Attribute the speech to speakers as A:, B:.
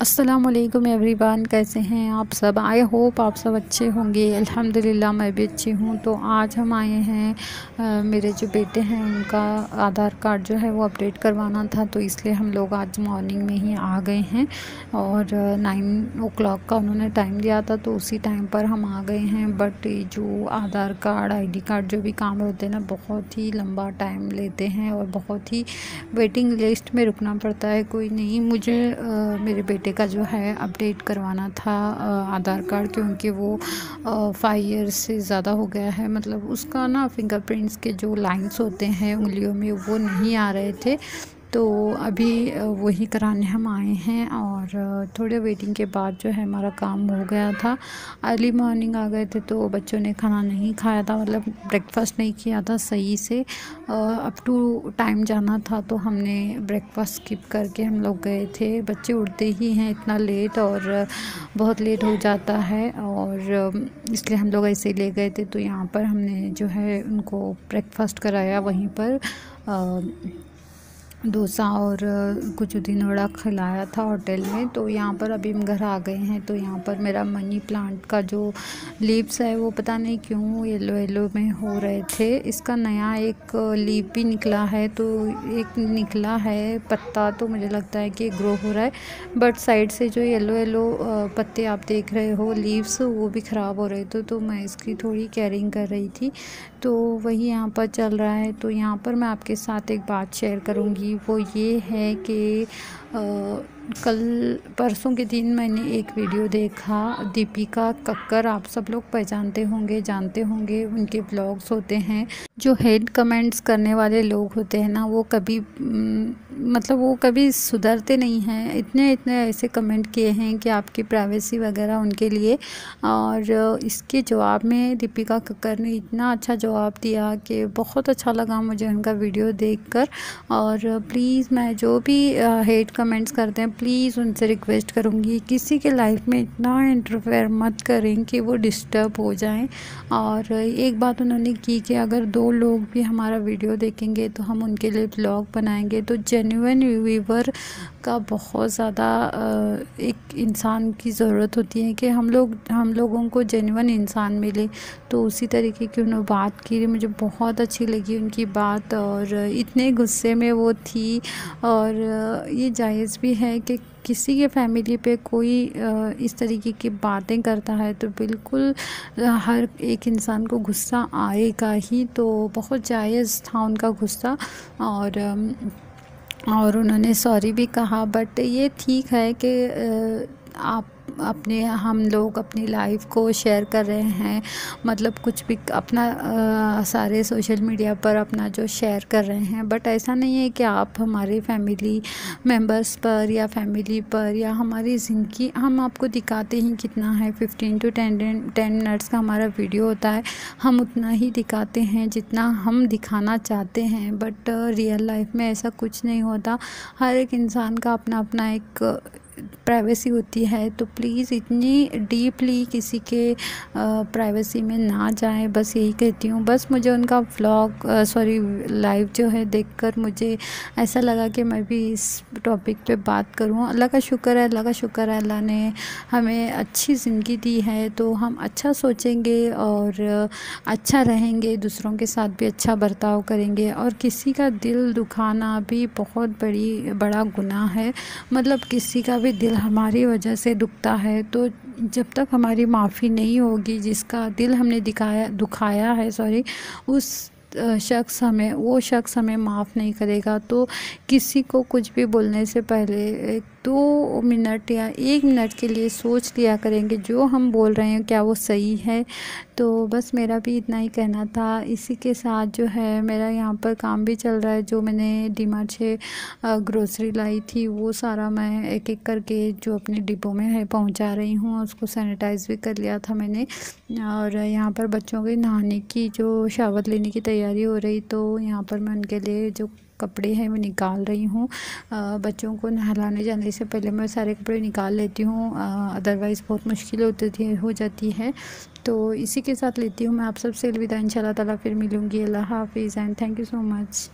A: वालेकुम एवरीवन कैसे हैं आप सब? आई होप आप सब अच्छे होंगे। अल्हम्दुलिल्लाह मैं भी अच्छी हूँ। तो आज हम आए हैं आ, मेरे जो बेटे हैं उनका आधार कार्ड जो है वो अपडेट करवाना था तो इसलिए हम लोग आज मॉर्निंग में ही आ गए हैं और नाइन ओ क्लाक का उन्होंने टाइम दिया था तो उसी टाइम पर हम आ गए हैं। बट जो आधार कार्ड आई कार्ड जो भी काम होते हैं ना बहुत ही लंबा टाइम लेते हैं और बहुत ही वेटिंग लिस्ट में रुकना पड़ता है। कोई नहीं मुझे आ, मेरे बेटे बेटे का जो है अपडेट करवाना था आधार कार्ड, क्योंकि वो फाइव ईयर्स से ज़्यादा हो गया है। मतलब उसका ना फिंगरप्रिंट्स के जो लाइंस होते हैं, उंगलियों में, वो नहीं आ रहे थे। तो अभी वही कराने हम आए हैं और थोड़े वेटिंग के बाद जो है हमारा काम हो गया था। अर्ली मॉर्निंग आ गए थे तो बच्चों ने खाना नहीं खाया था मतलब ब्रेकफास्ट नहीं किया था सही से। अप टू टाइम जाना था तो हमने ब्रेकफास्ट स्किप करके हम लोग गए थे। बच्चे उठते ही हैं इतना लेट और बहुत लेट हो जाता है और इसलिए हम लोग ऐसे ले गए थे। तो यहाँ पर हमने जो है उनको ब्रेकफास्ट कराया वहीं पर। डोसा और कुछ दिन वड़ा खिलाया था होटल में। तो यहाँ पर अभी हम घर आ गए हैं तो यहाँ पर मेरा मनी प्लांट का जो लीव्स है, वो पता नहीं क्यों येलो येलो में हो रहे थे। इसका नया एक लीव भी निकला है तो एक निकला है पत्ता तो मुझे लगता है कि ग्रो हो रहा है। बट साइड से जो येलो येलो पत्ते आप देख रहे हो, लीव्स, वो भी ख़राब हो रहे थे तो मैं इसकी थोड़ी केयरिंग कर रही थी। तो वही यहाँ पर चल रहा है तो यहाँ पर मैं आपके साथ एक बात शेयर करूँगी। वो ये है कि कल परसों के दिन मैंने एक वीडियो देखा। दीपिका कक्कर, आप सब लोग पहचानते होंगे, जानते होंगे, उनके ब्लॉग्स होते हैं। जो हेड कमेंट्स करने वाले लोग होते हैं ना, वो कभी मतलब वो कभी सुधरते नहीं हैं। इतने इतने ऐसे कमेंट किए हैं कि आपकी प्राइवेसी वगैरह उनके लिए। और इसके जवाब में दीपिका कक्कर ने इतना अच्छा जवाब दिया कि बहुत अच्छा लगा मुझे उनका वीडियो देखकर। और प्लीज़ मैं जो भी हेड कमेंट्स करते हैं प्लीज़ उनसे रिक्वेस्ट करूँगी किसी के लाइफ में इतना इंटरफेयर मत करें कि वो डिस्टर्ब हो जाएँ। और एक बात उन्होंने की कि अगर दो लोग भी हमारा वीडियो देखेंगे तो हम उनके लिए ब्लॉग बनाएँगे। तो जेन्यून व्यूवर का बहुत ज़्यादा एक इंसान की ज़रूरत होती है कि हम लोग, हम लोगों को जेन्यून इंसान मिले। तो उसी तरीके की उन्होंने बात की, मुझे बहुत अच्छी लगी उनकी बात और इतने गुस्से में वो थी। और ये जायज़ भी है कि किसी के फैमिली पे कोई इस तरीके की बातें करता है तो बिल्कुल हर एक इंसान को गुस्सा आएगा ही तो बहुत जायज़ था उनका गुस्सा। और और उन्होंने सॉरी भी कहा, बट ये ठीक है कि आप अपने हम लोग अपनी लाइफ को शेयर कर रहे हैं। मतलब कुछ भी अपना आ, सारे सोशल मीडिया पर अपना जो शेयर कर रहे हैं। बट ऐसा नहीं है कि आप हमारे फैमिली मेंबर्स पर या फैमिली पर या हमारी ज़िंदगी हम आपको दिखाते हैं कितना है। Fifteen to ten ten minutes का हमारा वीडियो होता है। हम उतना ही दिखाते हैं जितना हम दिखाना चाहते हैं। बट रियल लाइफ में ऐसा कुछ नहीं होता। हर एक इंसान का अपना अपना एक प्राइवेसी होती है तो प्लीज़ इतनी डीपली किसी के प्राइवेसी में ना जाएँ। बस यही कहती हूँ। बस मुझे उनका व्लॉग सॉरी लाइव जो है देखकर मुझे ऐसा लगा कि मैं भी इस टॉपिक पे बात करूँ। अल्लाह का शुक्र है, अल्लाह का शुक्र है, अल्लाह ने हमें अच्छी ज़िंदगी दी है तो हम अच्छा सोचेंगे और अच्छा रहेंगे, दूसरों के साथ भी अच्छा बर्ताव करेंगे। और किसी का दिल दुखाना भी बहुत बड़ी, बड़ा गुनाह है। मतलब किसी का भी भी दिल हमारी वजह से दुखता है तो जब तक हमारी माफ़ी नहीं होगी, जिसका दिल हमने दिखाया, दुखाया है सॉरी उस शख्स हमें, वो शख्स हमें माफ़ नहीं करेगा। तो किसी को कुछ भी बोलने से पहले दो मिनट या एक मिनट के लिए सोच लिया करेंगे जो हम बोल रहे हैं, क्या वो सही है। तो बस मेरा भी इतना ही कहना था। इसी के साथ जो है, मेरा यहाँ पर काम भी चल रहा है। जो मैंने डीमार्ट से ग्रोसरी लाई थी, वो सारा मैं एक एक करके जो अपने डिब्बों में है, पहुँचा रही हूँ उसको सैनिटाइज़ भी कर लिया था मैंने। और यहाँ पर बच्चों के नहाने की जो, शावर लेने की तैयारी हो रही तो यहाँ पर मैं उनके लिए जो कपड़े हैं, मैं निकाल रही हूँ। बच्चों को नहलाने जाने से पहले मैं सारे कपड़े निकाल लेती हूँ। अदरवाइज़ बहुत मुश्किल होती थी, हो जाती है। तो इसी के साथ लेती हूँ मैं आप सबसे। अलविदा इन ताला फिर मिलूँगी। अल्लाह हाफिज़ and thank you so much